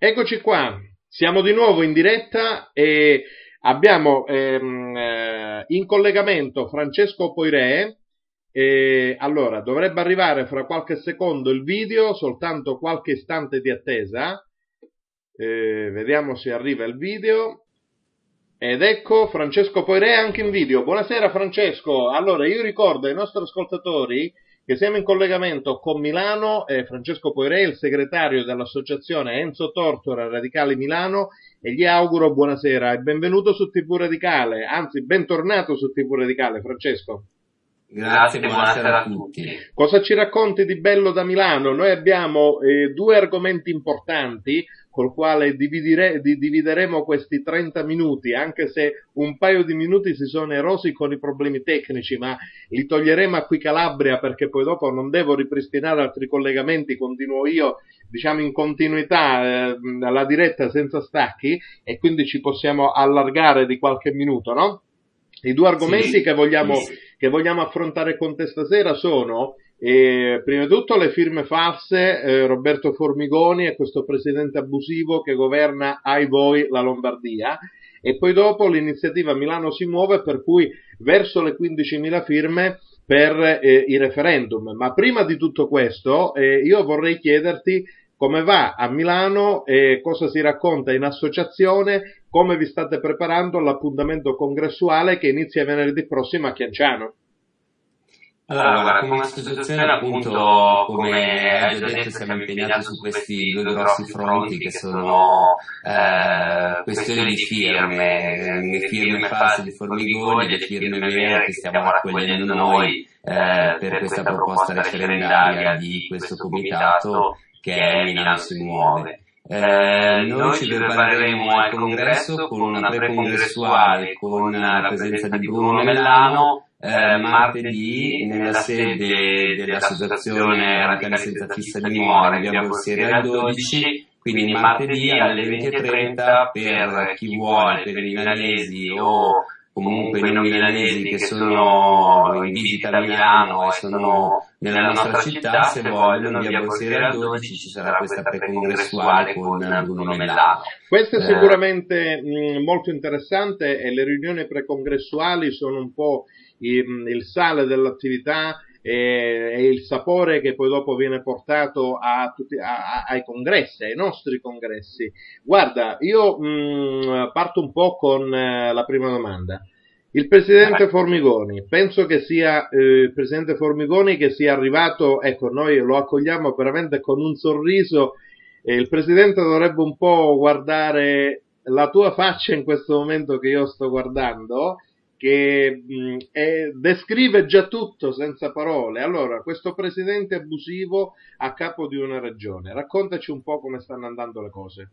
Eccoci qua, siamo di nuovo in diretta e abbiamo ehm, eh, in collegamento Francesco Poiré. E, allora, dovrebbe arrivare fra qualche secondo il video, soltanto qualche istante di attesa. Eh, vediamo se arriva il video. Ed ecco Francesco Poiré anche in video. Buonasera Francesco. Allora, io ricordo ai nostri ascoltatori che siamo in collegamento con Milano, eh, Francesco Poiré, il segretario dell'associazione Enzo Tortora Radicali Milano e gli auguro buonasera e benvenuto su TV Radicale, anzi bentornato su TV Radicale Francesco. Grazie, buonasera a tutti. Cosa ci racconti di bello da Milano? Noi abbiamo eh, due argomenti importanti col quale dividere, divideremo questi 30 minuti, anche se un paio di minuti si sono erosi con i problemi tecnici, ma li toglieremo a qui Calabria perché poi dopo non devo ripristinare altri collegamenti, continuo io diciamo in continuità eh, alla diretta senza stacchi e quindi ci possiamo allargare di qualche minuto, no? I due argomenti sì, che, vogliamo, sì. Che vogliamo affrontare con te stasera sono e, prima di tutto le firme false, eh, Roberto Formigoni e questo presidente abusivo che governa ai voi la Lombardia e poi dopo l'iniziativa Milano si muove per cui verso le 15.000 firme per eh, i referendum. Ma prima di tutto questo eh, io vorrei chiederti come va a Milano e cosa si racconta in associazione, come vi state preparando all'appuntamento congressuale che inizia venerdì prossimo a Chianciano. Allora, come associazione appunto, come hai già detto, siamo impegnati su questi due grossi fronti che sono eh, questioni di firme, le firme false di Formigoni e le firme vere che stiamo raccogliendo noi eh, per questa proposta referendaria di questo comitato che è Milano si muove. Eh, noi ci prepareremo al congresso con una pre-congressuale con la presenza di Bruno Mellano eh, martedì nella sede dell'associazione Radicale Senza Fissa Dimora in via Borsiere 12 quindi martedì alle 20.30 per chi vuole, per i milanesi o comunque i non milanesi che sono in visita a Milano e sono nella nostra città, se vogliono, via Borsiera 12 ci sarà questa pre-congressuale con Bruno Mellano. Questo è eh. sicuramente mh, molto interessante e le riunioni pre-congressuali sono un po' il, il sale dell'attività e, e, il sapore che poi dopo viene portato a tutti, a, ai congressi, ai nostri congressi. Guarda, io mh, parto un po' con eh, la prima domanda. Il presidente Formigoni, penso che sia eh, il presidente Formigoni che sia arrivato, ecco, noi lo accogliamo veramente con un sorriso. Eh, il presidente dovrebbe un po' guardare la tua faccia in questo momento che io sto guardando che mh, è, descrive già tutto senza parole. Allora, questo presidente abusivo a capo di una regione, raccontaci un po' come stanno andando le cose.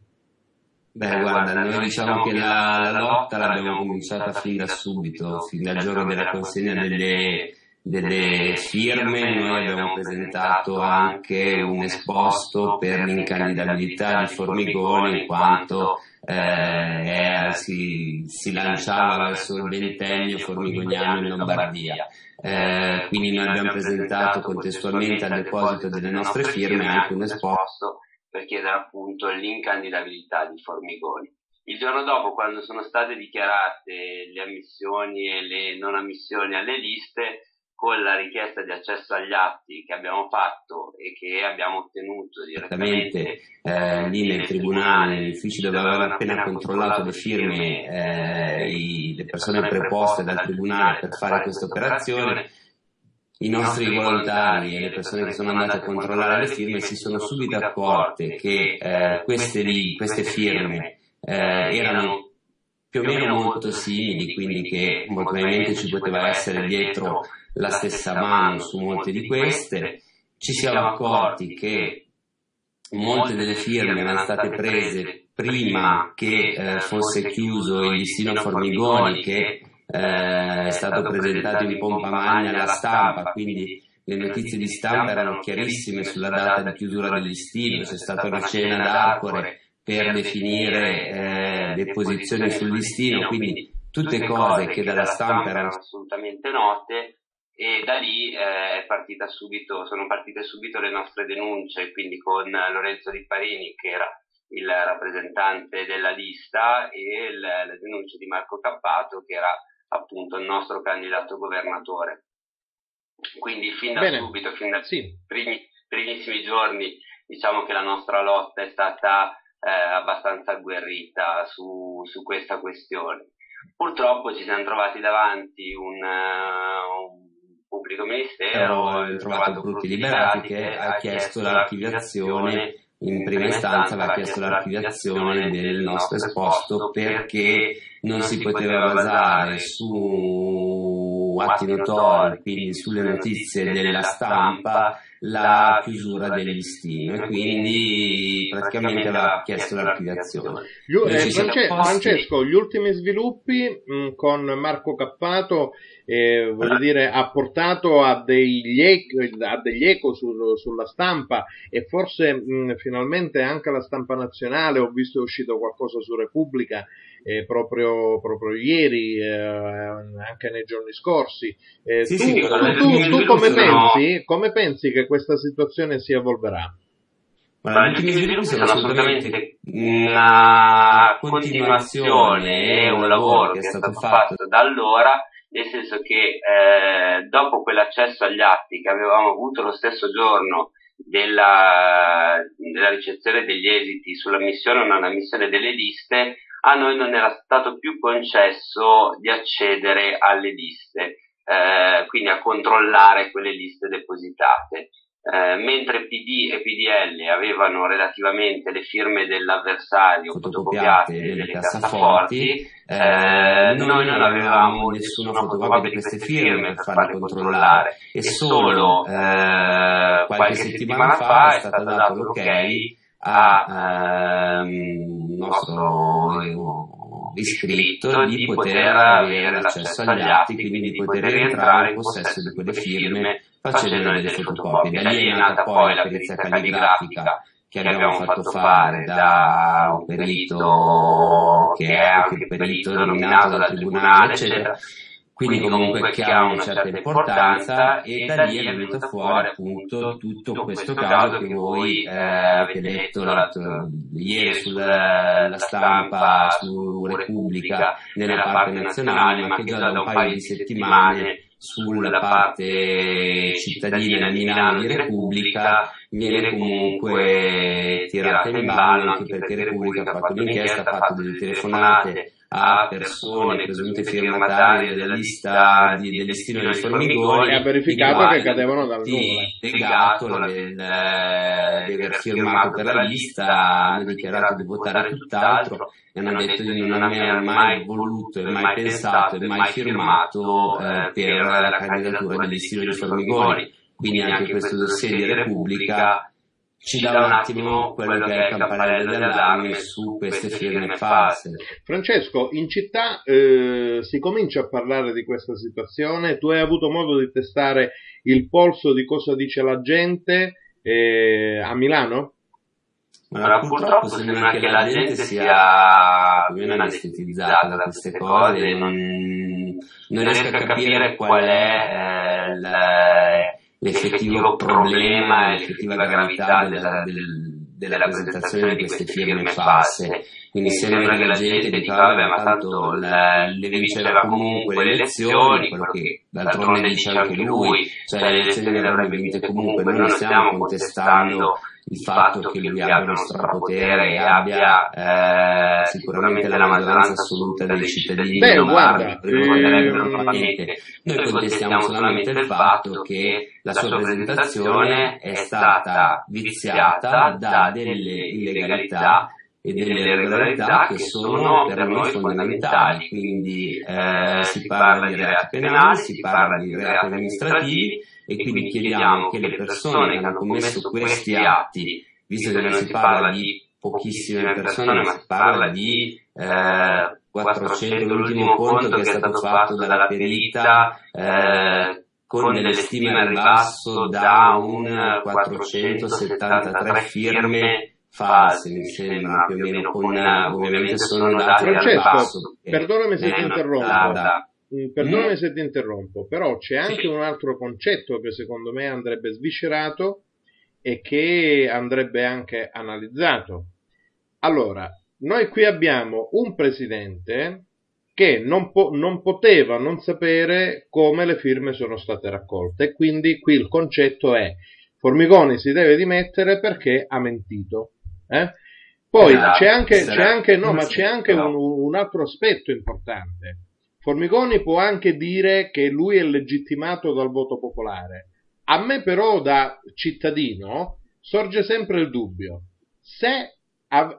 Beh, guarda, noi diciamo che la, la lotta l'abbiamo cominciata fin da subito, fin dal giorno della consegna delle, delle firme, noi abbiamo presentato anche un esposto per l'incandidabilità di Formigoni in quanto eh, si, si, lanciava verso il ventennio formigoniano in Lombardia. Eh, quindi noi abbiamo presentato contestualmente al deposito delle nostre firme anche un esposto per chiedere appunto l'incandidabilità di Formigoni. Il giorno dopo, quando sono state dichiarate le ammissioni e le non ammissioni alle liste, con la richiesta di accesso agli atti che abbiamo fatto e che abbiamo ottenuto direttamente eh, lì nel tribunale, negli uffici dove avevano appena controllato le firme, eh, i, le persone preposte dal tribunale per fare questa operazione, i nostri volontari e le persone che sono andate a controllare le firme si sono subito accorte che eh, queste, lì, queste firme eh, erano più o meno molto simili, quindi che molto probabilmente ci poteva essere dietro la stessa mano su molte di queste. Ci siamo accorti che molte delle firme erano state prese prima che eh, fosse chiuso il listino Formigoni che eh, è stato presentato in pompa magna alla stampa, quindi le notizie di stampa erano chiarissime sulla data di chiusura del listino, c'è stata una cena d'Arcore per definire eh, le posizioni sul listino, quindi tutte cose che dalla stampa erano assolutamente note e da lì eh, subito, sono partite subito le nostre denunce, quindi con Lorenzo Di Parini che era il rappresentante della lista e il, le denunce di Marco Cappato che era appunto il nostro candidato governatore. Quindi fin da Bene. subito, fin dai sì. primi, primissimi giorni, diciamo che la nostra lotta è stata eh, abbastanza agguerrita su, su, questa questione. Purtroppo ci siamo trovati davanti un, uh, un pubblico ministero, abbiamo trovato Brutti Liberati che ha chiesto l'archiviazione in prima istanza aveva chiesto l'archiviazione del nostro esposto perché non si poteva basare su atti notori, quindi sulle notizie della stampa, la chiusura del listino e quindi praticamente aveva chiesto l'archiviazione. Eh, France- Francesco, gli ultimi sviluppi mh, mm, con Marco Cappato eh, voglio dire, ha portato a degli, eco, a degli eco su, sulla stampa e forse mh, finalmente anche la stampa nazionale, ho visto è uscito qualcosa su Repubblica proprio, proprio, ieri, eh, anche nei giorni scorsi. Eh, sì, tu, sì, tu, tu, tu come, pensi, come pensi che questa situazione si evolverà? Ma gli ultimi sviluppi sono assolutamente una continuazione e un lavoro che è stato fatto da allora nel senso che eh, dopo quell'accesso agli atti che avevamo avuto lo stesso giorno della, della ricezione degli esiti sulla missione o non ammissione delle liste, a noi non era stato più concesso di accedere alle liste, eh, quindi a controllare quelle liste depositate. Eh, mentre PD e PDL avevano relativamente le firme dell'avversario fotocopiate delle cassaforti, eh, noi non avevamo nessuna fotocopia di queste firme per farle controllare e solo eh, qualche settimana fa è stato dato l'ok a ehm, nostro iscritto di poter avere l'accesso agli atti, quindi di poter rientrare in possesso di quelle firme facendo delle fotocopie. Da lì è nata poi la perizia calligrafica che abbiamo fatto fare da un perito che è anche il perito nominato dal tribunale, eccetera. Quindi comunque che ha una certa importanza e da lì è venuto fuori appunto tutto questo caso che voi eh, avete letto ieri sulla stampa su Repubblica nella parte nazionale ma che già da un paio di settimane sulla parte cittadina di Milano di Repubblica viene comunque tirata in ballo anche perché Repubblica ha fatto un'inchiesta, ha fatto delle telefonate a persone presunte firmatarie della lista di, del destino dei formigoni e ha verificato che cadevano dal nulla. Legato del, di aver firmato per la lista, hanno dichiarato di votare tutt'altro e hanno detto di non aver mai voluto e mai pensato e mai firmato eh, per la candidatura del destino dei formigoni. Quindi anche questo dossier di Repubblica ci dà un attimo quello che è il campanello d'allarme su queste firme false. Francesco, in città eh, si comincia a parlare di questa situazione, tu hai avuto modo di testare il polso di cosa dice la gente eh, a Milano? Ma purtroppo sembra che la gente sia più o meno anestetizzata da queste cose, non, non riesco a capire qual è eh, la l'effettivo problema e l'effettiva gravità della, del, della presentazione di queste firme false. Quindi sembra che la gente dica, vabbè, ma tanto la, le vinceva comunque le elezioni, quello che d'altronde dice anche lui, cioè le elezioni le avrebbe vinte comunque, noi non stiamo contestando il fatto che lui abbia uno strapotere e abbia eh, sicuramente la maggioranza assoluta dei cittadini Beh, guarda, eh, noi contestiamo solamente il fatto che la sua presentazione è stata viziata da delle illegalità e delle irregolarità che sono per noi fondamentali, quindi eh, si parla di reati penali, si parla di reati amministrativi e quindi chiediamo che le persone che hanno commesso questi atti, visto che non si parla di pochissime persone, ma si parla di eh, 400, l'ultimo conto che è stato fatto dalla perita eh, con delle stime al ribasso da un 473 firme false, mi sembra più o meno, con, ovviamente sono dati al ribasso. Perdonami se ti interrompo. Da, da, perdonami mm. se ti interrompo, però c'è anche sì. un altro concetto che secondo me andrebbe sviscerato e che andrebbe anche analizzato. Allora, noi qui abbiamo un presidente che non, po- non, poteva non sapere come le firme sono state raccolte quindi qui il concetto è Formigoni si deve dimettere perché ha mentito. Eh? Poi esatto, c'è anche, c'è anche, no, ma c'è anche un, un altro aspetto importante. Formigoni può anche dire che lui è legittimato dal voto popolare. A me però da cittadino sorge sempre il dubbio. Se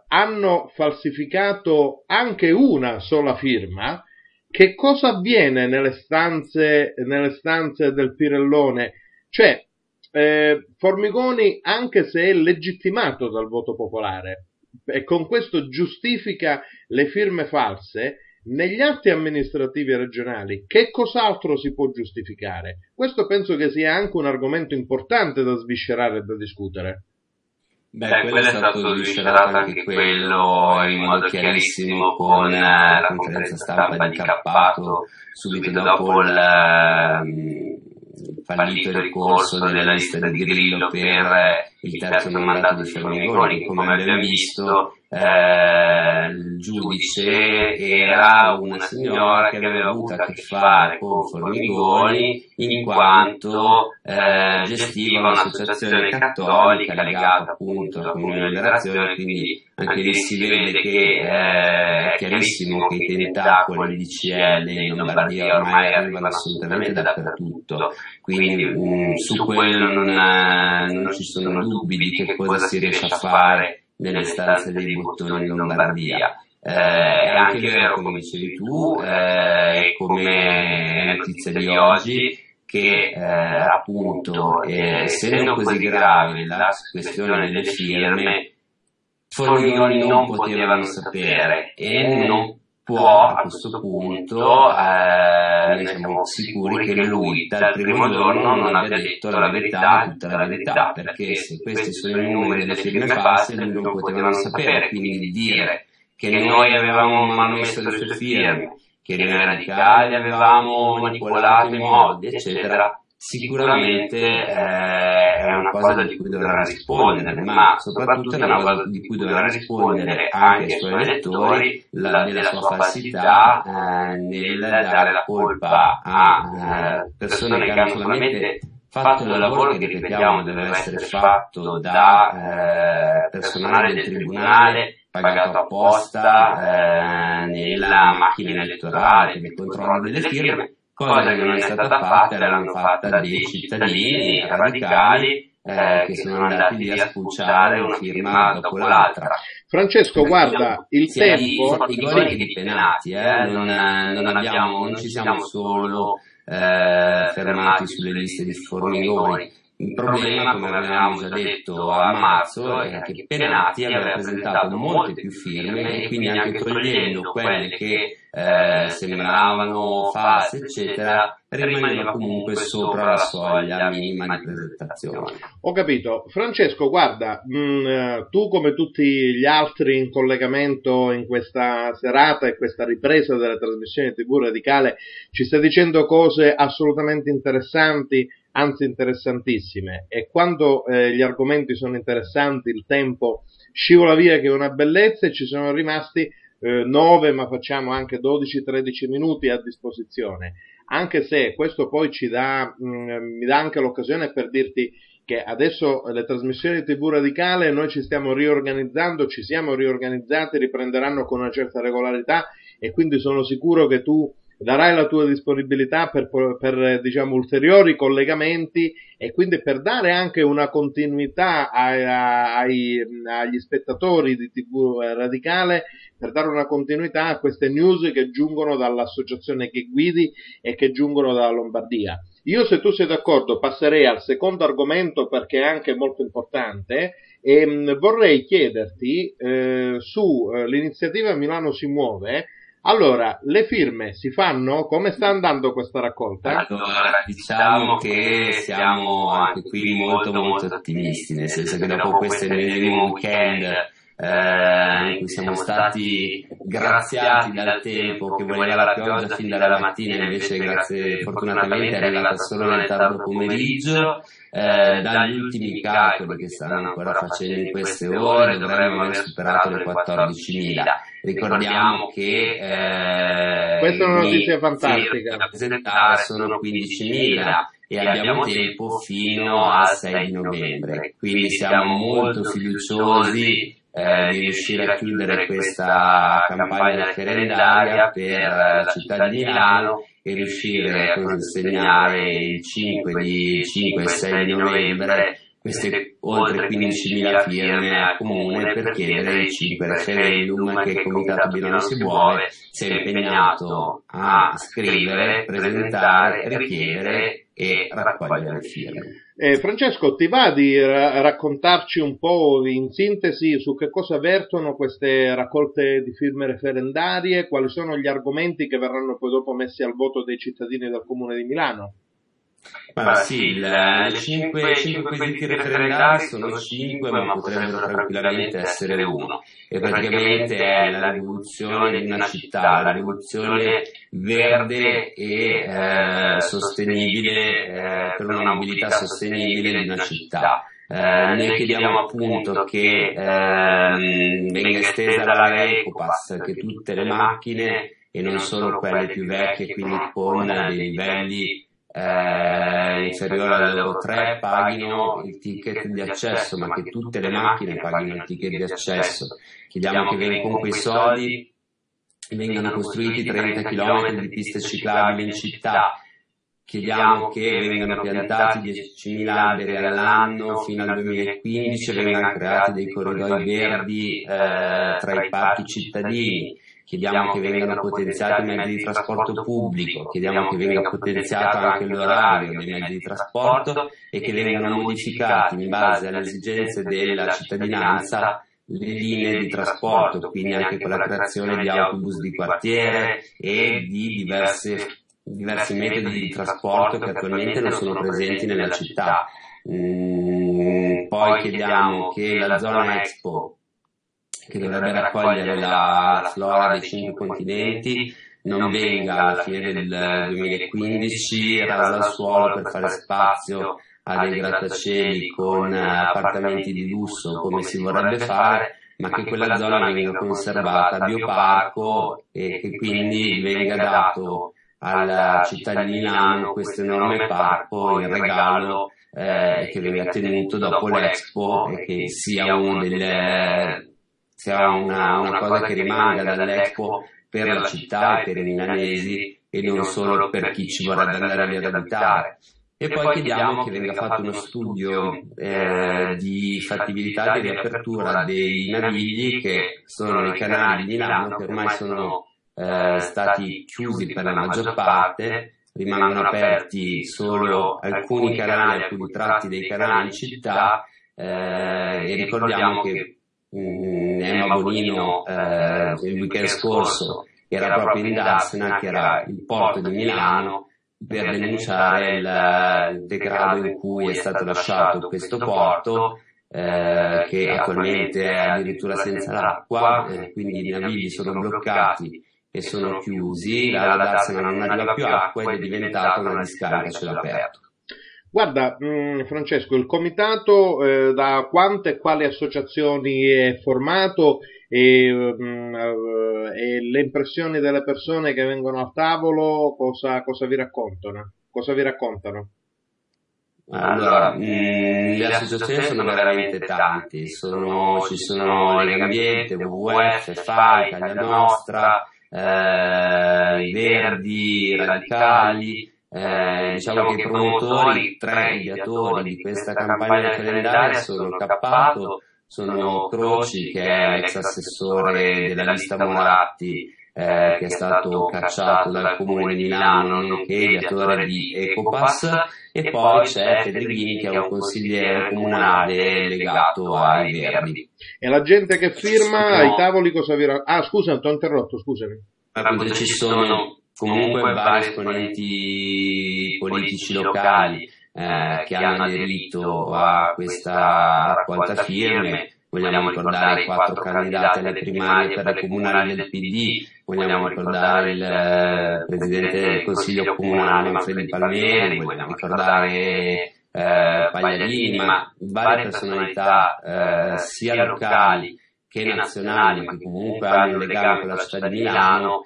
hanno falsificato anche una sola firma, che cosa avviene nelle stanze, nelle stanze del Pirellone? Cioè, eh, Formigoni, anche se è legittimato dal voto popolare, e con questo giustifica le firme false, negli atti amministrativi regionali che cos'altro si può giustificare? Questo penso che sia anche un argomento importante da sviscerare e da discutere. Beh, Beh quello è stato sviscerato anche quello in modo chiarissimo con eh, la conferenza stampa di Cappato subito dopo il ehm, fallito ricorso della lista di Grillo per il terzo mandato di Formigoni, come abbiamo visto eh, il giudice era una signora che aveva avuto a che fare con Formigoni in quanto eh, gestiva un'associazione cattolica legata appunto alla Comunione Liberazione, quindi anche lì si vede che eh, è chiarissimo che i tentacoli di CL in Lombardia ormai arrivano assolutamente dappertutto, quindi mh, mm, su quello non, non ci sono dubbi di che cosa si riesce a fare nelle stanze dei bottoni in Lombardia. Eh, è anche vero, come dicevi tu, eh, come notizia di oggi, che eh, appunto, eh, essendo così grave la questione delle firme, Formigoni non potevano sapere e non può a questo punto, eh, noi siamo sicuri che lui dal primo giorno non abbia detto la verità, tutta la verità, perché se questi sono i numeri delle firme false lui non potevano sapere, quindi di dire che noi avevamo malmesso le sue firme, che noi radicali avevamo manipolato i modi, eccetera, sicuramente eh, è una cosa di cui dovrà rispondere, ma soprattutto è una cosa di cui dovrà rispondere anche ai suoi elettori la, della sua falsità eh, nel dare la colpa a eh, persone che hanno solamente fatto il lavoro che ripetiamo deve essere fatto da eh, personale del tribunale pagato apposta eh, nella macchina elettorale, nel controllo delle firme cosa che non è stata fatta, l'hanno fatta dei cittadini radicali eh, che sono andati lì a spulciare una firma dopo l'altra. Francesco, guarda, il sì, tempo... I, gol di penati, eh, non, non, abbiamo, non ci siamo solo eh, fermati sulle liste di Formigoni. Il problema, come avevamo già detto a marzo, era che Penati aveva presentato molte più firme e quindi anche togliendo quelle che eh, sembravano false, eccetera, rimaneva comunque sopra la soglia minima di presentazione. Ho capito. Francesco, guarda, mh, mm, eh, tu come tutti gli altri in collegamento in questa serata e questa ripresa della trasmissione TV Radicale ci stai dicendo cose assolutamente interessanti anzi interessantissime. E quando eh, gli argomenti sono interessanti il tempo scivola via che è una bellezza e ci sono rimasti eh, 9 ma facciamo anche 12-13 minuti a disposizione. Anche se questo poi ci dà, mh, mm, mi dà anche l'occasione per dirti che adesso le trasmissioni TV radicale noi ci stiamo riorganizzando, ci siamo riorganizzati, riprenderanno con una certa regolarità e quindi sono sicuro che tu darai la tua disponibilità per, per diciamo, ulteriori collegamenti e quindi per dare anche una continuità ai, ai, agli spettatori di TV Radicale, per dare una continuità a queste news che giungono dall'associazione che guidi e che giungono dalla Lombardia. Io, se tu sei d'accordo, passerei al secondo argomento perché è anche molto importante e mh, vorrei chiederti eh, su eh, Milano si muove allora, le firme si fanno? Come sta andando questa raccolta? Allora, diciamo che siamo anche qui molto molto ottimisti, nel senso che dopo questo ennesimo weekend eh, in cui siamo stati graziati dal tempo che voleva la pioggia fin dalla mattina, invece grazie fortunatamente è arrivata solo nel tardo pomeriggio. Eh, dagli ultimi calcoli che stanno ancora facendo in queste ore dovremmo aver superato le 14.000. Ricordiamo che eh, questa è una notizia fantastica. Da presentare sono 15.000 e abbiamo tempo fino al 6 di novembre, quindi siamo molto fiduciosi eh, riuscire a chiudere questa campagna referendaria per la città di Milano e riuscire a consegnare il 5, di, 5 e 6 di novembre queste oltre 15.000 firme al comune per chiedere il 5 referendum che il comitato Milano si muove si è impegnato a scrivere, presentare, richiedere e raccogliere le firme. Eh, Francesco, ti va di ra- raccontarci un po' in sintesi su che cosa vertono queste raccolte di firme referendarie, quali sono gli argomenti che verranno poi dopo messi al voto dei cittadini del Comune di Milano? Ma sì, le 5, 5 quesiti referendari sono 5, ma potrebbero tranquillamente essere uno. E praticamente è la rivoluzione di una città, la rivoluzione verde e eh, sostenibile, eh, per una mobilità sostenibile di una città. Eh, noi chiediamo appunto che eh, venga estesa la Ecopass, che tutte le macchine e non solo quelle più vecchie, quindi con dei livelli eh, inferiore all'euro 3 paghino il ticket di accesso, ma che tutte le macchine paghino il ticket di accesso. Chiediamo che con quei soldi vengano costruiti 30 km di piste ciclabili in città. Chiediamo che vengano piantati 10.000 alberi all'anno fino al 2015 e vengano creati dei corridoi verdi eh, tra i parchi cittadini chiediamo che vengano potenziati i mezzi di trasporto pubblico, chiediamo che venga potenziato anche l'orario dei mezzi di trasporto e che vengano modificati in base alle esigenze della cittadinanza le linee di trasporto, quindi anche con la creazione di autobus di quartiere e di diverse, diversi metodi di trasporto che attualmente non sono presenti nella città. Mm, poi chiediamo che la zona Expo che dovrebbe raccogliere la flora dei cinque continenti non venga alla fine del 2015 rasa al suolo per fare spazio a dei grattacieli con appartamenti di lusso come si vorrebbe fare, ma che quella zona venga conservata a bioparco e che quindi venga dato alla città di Milano questo enorme parco in regalo eh, che venga tenuto dopo l'Expo e che sia uno delle sia una, una cosa che rimanga dall'Expo per la città e per i milanesi e non solo per chi ci vorrebbe andare lì ad abitare. E poi chiediamo che venga fatto uno studio eh, di fattibilità di riapertura dei navigli che sono nei canali di Milano, che ormai sono eh, stati chiusi per la maggior parte, rimangono aperti solo alcuni canali, alcuni tratti dei canali in città eh, e ricordiamo che Mm, Emma Bonino eh, il weekend scorso era proprio in Darsena, che era il porto di Milano, per denunciare il, il degrado in cui è stato lasciato questo porto, eh, che attualmente è addirittura senza l'acqua, eh, quindi i navigli sono bloccati e sono chiusi, la Darsena non arriva più acqua ed è diventata una discarica a cielo aperto. Guarda, mh, mm, Francesco, il comitato eh, da quante e quali associazioni è formato e, mh, mm, eh, e, le impressioni delle persone che vengono al tavolo cosa, cosa vi raccontano? Cosa vi raccontano? Allora, mh, mm, le associazioni sono veramente tanti, sono, ci sono Legambiente, WWF, FAI, Italia Nostra, eh, i Verdi, i Radicali, eh, diciamo che i promotori, tre ideatori di questa campagna calendaria sono Cappato, sono Croci che è l'ex assessore della lista Moratti eh, che è stato cacciato dal comune di Milano, nonché ideatore di Ecopass, e poi c'è Federichini che è un consigliere comunale legato ai Verdi. E la gente che firma ai tavoli cosa vi... Ah scusa, ti ho interrotto, scusami. Appunto ci sono comunque vari esponenti politici locali eh, che hanno aderito a questa raccolta firme, vogliamo ricordare i quattro candidati alle primarie per le comunali del PD, vogliamo ricordare il eh, Presidente del Consiglio Comunale Manfredi Palmieri, vogliamo ricordare eh, Pagliarini, ma varie personalità eh, sia locali che nazionali, che comunque hanno un legame con la città di Milano,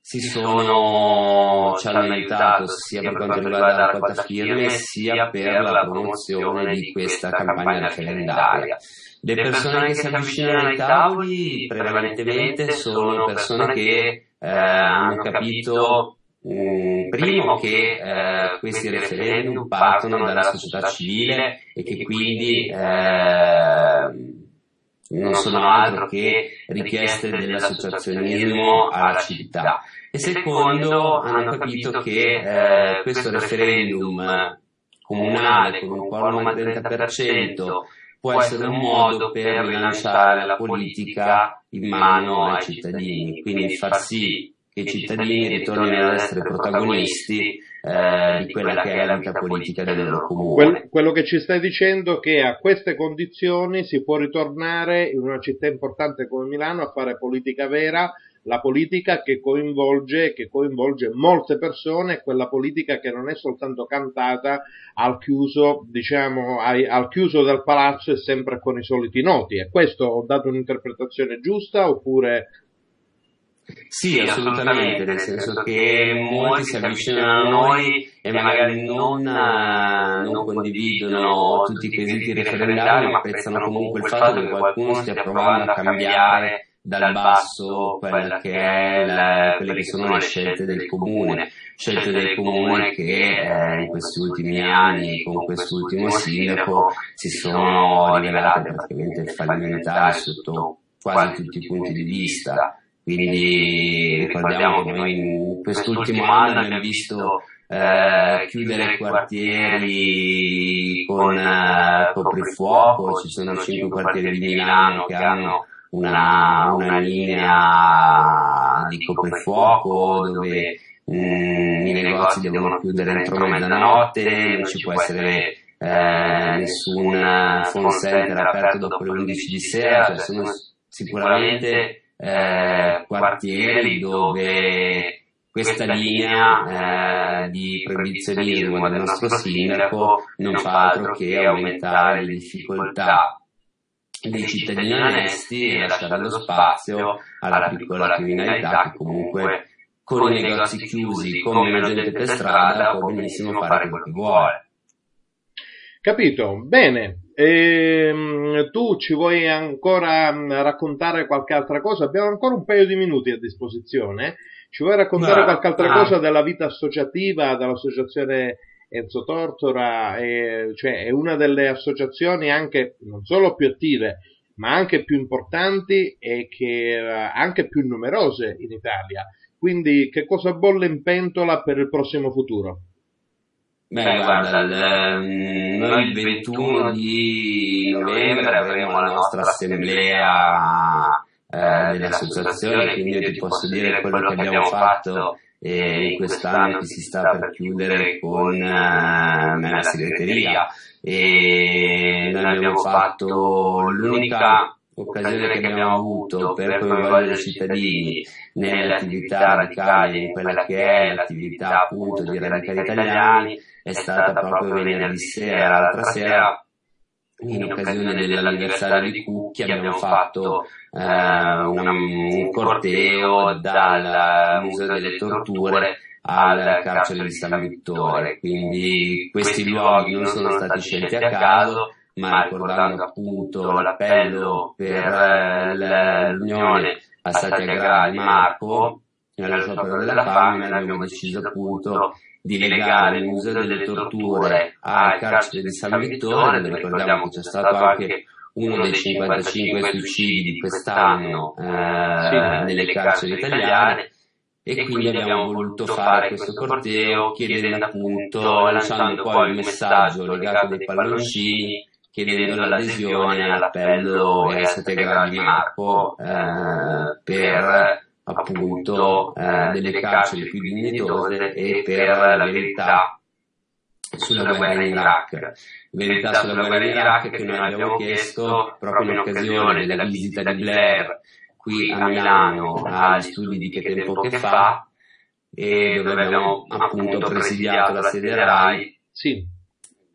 si sono, ci hanno aiutato sia per quanto riguarda la raccolta firme sia per la promozione di questa campagna referendaria. Le persone che si avvicinano ai tavoli prevalentemente sono persone che eh, hanno capito um, primo che eh, questi referendum partono dalla società civile e che quindi eh, non sono altro che richieste dell'associazionismo alla città. e secondo hanno capito che eh, questo referendum comunale con un quorum del 30% può essere un modo per rilanciare la politica in mano ai cittadini, quindi far sì che i cittadini ritornino ad essere protagonisti eh, di quella che è la vita politica del loro comune. quello che ci stai dicendo è che a queste condizioni si può ritornare in una città importante come Milano a fare politica vera la politica che coinvolge, che coinvolge molte persone, quella politica che non è soltanto cantata al chiuso, diciamo, ai, al chiuso del palazzo e sempre con i soliti noti. E questo ho dato un'interpretazione giusta oppure sì, assolutamente, nel senso che molti si avvicinano a noi e magari non, non condividono tutti i quesiti referendari, ma apprezzano comunque il fatto che qualcuno stia provando a cambiare dal basso quella che la, quelle che sono le scelte del comune, scelte del comune che eh, in questi ultimi anni con quest'ultimo sindaco si sono rivelate praticamente fallimentari sotto quasi tutti i punti di vista. Quindi ricordiamo che noi in quest'ultimo anno abbiamo visto eh, chiudere quartieri con eh, coprifuoco, ci sono cinque quartieri di Milano che hanno una, una linea di coprifuoco dove mm, i negozi devono chiudere entro mezzanotte, non ci può essere eh, nessun phone center aperto dopo le 11 di sera, cioè sono sicuramente eh, quartieri dove questa linea eh, di proibizionismo del nostro sindaco non fa altro che aumentare le difficoltà dei cittadini onesti e lasciare lo spazio alla piccola criminalità che comunque con i negozi chiusi come la gente per strada può benissimo fare quello che vuole. Capito? Bene. Ehm, tu ci vuoi ancora mm, raccontare qualche altra cosa? Abbiamo ancora un paio di minuti a disposizione. Ci vuoi raccontare no, qualche altra no. cosa della vita associativa, dell'associazione Enzo Tortora è, cioè, è una delle associazioni anche non solo più attive, ma anche più importanti e che, eh, anche più numerose in Italia. Quindi che cosa bolle in pentola per il prossimo futuro? Beh, guarda, il, ehm, noi il 21 di novembre avremo la nostra assemblea eh, dell'associazione, quindi io ti posso dire quello che abbiamo fatto e quest'anno che si sta per chiudere con uh, la segreteria. e noi abbiamo fatto l'unica occasione che abbiamo avuto per coinvolgere i cittadini nelle attività radicali, in quella che è l'attività appunto di radicali italiani, è stata proprio venerdì sera, l'altra sera in occasione dell'anniversario di Cucchi abbiamo fatto eh, una, un corteo dal Museo delle Torture al carcere di San Vittore, quindi questi luoghi non sono stati scelti a caso, ma ricordando appunto l'appello per l'Unione a Satyagraha di Marco, nella sciopero della fame, abbiamo deciso appunto di legare il Museo delle Torture al carcere di San Vittore, dove ricordiamo che c'è stato anche uno dei 55 suicidi di quest'anno eh, nelle carceri italiane. e quindi abbiamo voluto fare questo corteo chiedendo appunto, lanciando poi il messaggio legato dei palloncini, chiedendo l'adesione all'appello e a 7 gradi di Marco eh, per appunto eh, delle carceri più dignitose e per la verità sulla guerra in Iraq. Verità sulla guerra in Iraq che noi abbiamo chiesto proprio in occasione della visita di Blair qui a Milano agli studi di che tempo che fa e dove abbiamo appunto presidiato la sede RAI sì.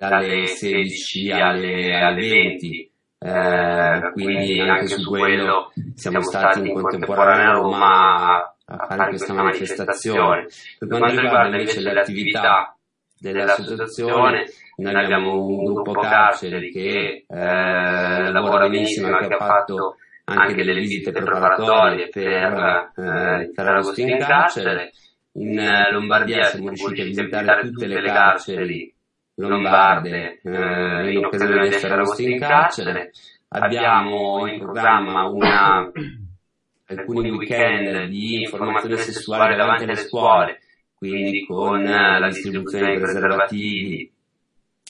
Dalle 16 alle, alle 20. Eh, quindi anche su quello siamo stati in contemporanea a Roma a fare questa manifestazione. Per quanto riguarda invece l'attività dell'associazione, noi abbiamo un gruppo carcere che eh, lavora benissimo e che ha fatto anche delle visite preparatorie per eh, Ferrarosti in carcere. In eh, Lombardia siamo riusciti a visitare tutte le carceri lombarde eh, in occasione del Ferrarosti in carcere. Abbiamo in programma una, alcuni weekend di informazione sessuale davanti alle scuole, quindi con la distribuzione di preservativi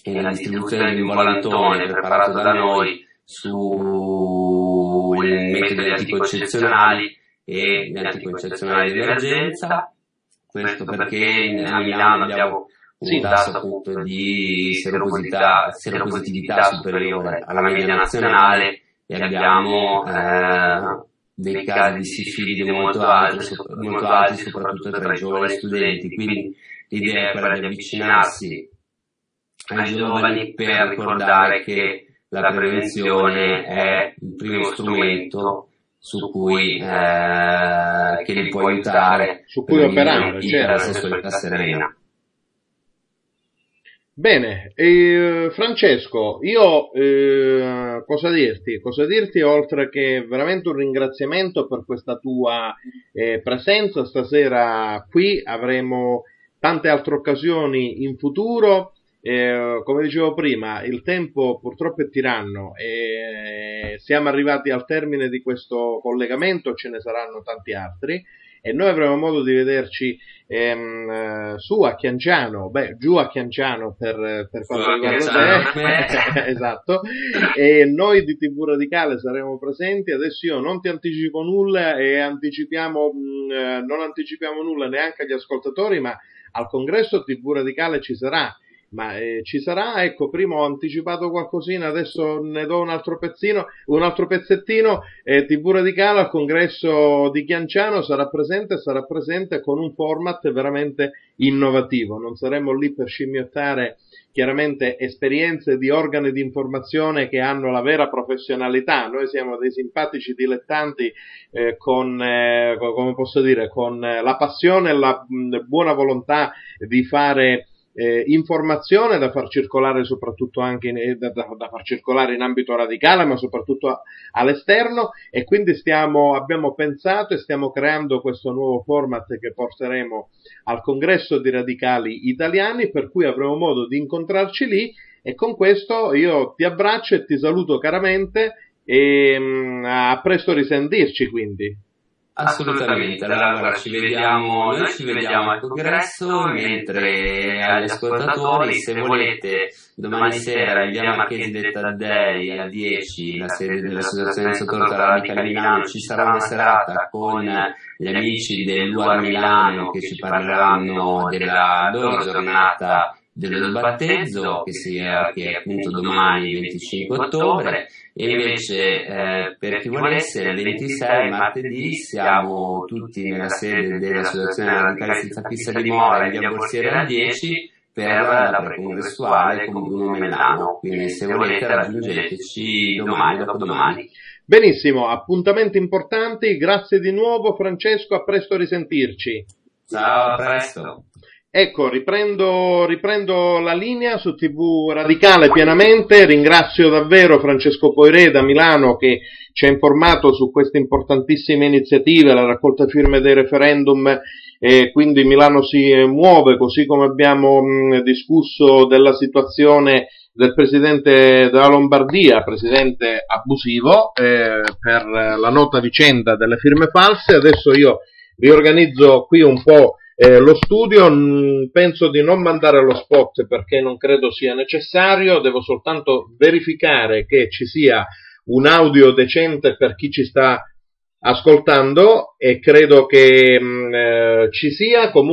e la distribuzione di un volantone preparato da noi su metodi anticoncezionali e gli anticoncezionali di emergenza. Questo perché a Milano abbiamo un tasso appunto di seropositività, seropositività superiore alla media nazionale e abbiamo eh, dei casi di sifilide molto alti, molto alti soprattutto tra i giovani studenti. Quindi l'idea è quella di avvicinarsi ai giovani per ricordare che la prevenzione è il primo strumento su cui, eh, che li può aiutare su cui operare certo. la sessualità serena. Bene, eh, Francesco, io eh, cosa dirti? Cosa dirti oltre che veramente un ringraziamento per questa tua eh, presenza. Stasera qui, avremo tante altre occasioni in futuro. Eh, come dicevo prima, il tempo purtroppo è tiranno e siamo arrivati al termine di questo collegamento, ce ne saranno tanti altri e noi avremo modo di vederci ehm, su a Chianciano, beh, giù a Chianciano per, per quanto riguarda te, esatto, e noi di TV Radicale saremo presenti, adesso io non ti anticipo nulla e anticipiamo, mh, eh, non anticipiamo nulla neanche agli ascoltatori, ma al congresso TV Radicale ci sarà ma eh, ci sarà, ecco, prima ho anticipato qualcosina, adesso ne do un altro pezzino, un altro pezzettino, eh, TV Radicale al congresso di Chianciano sarà presente, sarà presente con un format veramente innovativo, non saremo lì per scimmiottare chiaramente esperienze di organi di informazione che hanno la vera professionalità, noi siamo dei simpatici dilettanti eh, con, eh, come posso dire, con la passione e la mh, buona volontà di fare eh, informazione da far circolare soprattutto anche in, eh, da, da, far circolare in ambito radicale ma soprattutto a, all'esterno e quindi stiamo, abbiamo pensato e stiamo creando questo nuovo format che porteremo al congresso di radicali italiani per cui avremo modo di incontrarci lì e con questo io ti abbraccio e ti saluto caramente e mh, mm, a presto risentirci quindi. Assolutamente, allora ci vediamo, noi ci vediamo al congresso, mentre agli ascoltatori, se volete, domani sera in via Marchesi del Taddei alle 10, la sede dell'Associazione Sottoterra Arabica di Milano, ci sarà una serata con gli amici dell'UA Milano che ci parleranno della loro giornata dello sbattezzo, che, sia, che è appunto domani 25 ottobre, e invece eh, per chi volesse il 26 martedì siamo tutti nella sede dell'Associazione Radicale Senza Fissa Dimora in via Borsiere alle 10 per la precongressuale con Bruno Melano, quindi se volete raggiungeteci domani, dopodomani. Benissimo, appuntamenti importanti, grazie di nuovo Francesco, a presto risentirci. Ciao, a presto. Ecco, riprendo, riprendo, la linea su TV Radicale pienamente, ringrazio davvero Francesco Poiré da Milano che ci ha informato su queste importantissime iniziative, la raccolta firme dei referendum e quindi Milano si muove, così come abbiamo mh, discusso della situazione del presidente della Lombardia, presidente abusivo, eh, per la nota vicenda delle firme false, adesso io riorganizzo qui un po' Eh, lo studio mm, penso di non mandare lo spot perché non credo sia necessario, devo soltanto verificare che ci sia un audio decente per chi ci sta ascoltando e credo che mh, mm, eh, ci sia. Comunque